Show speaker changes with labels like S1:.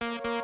S1: you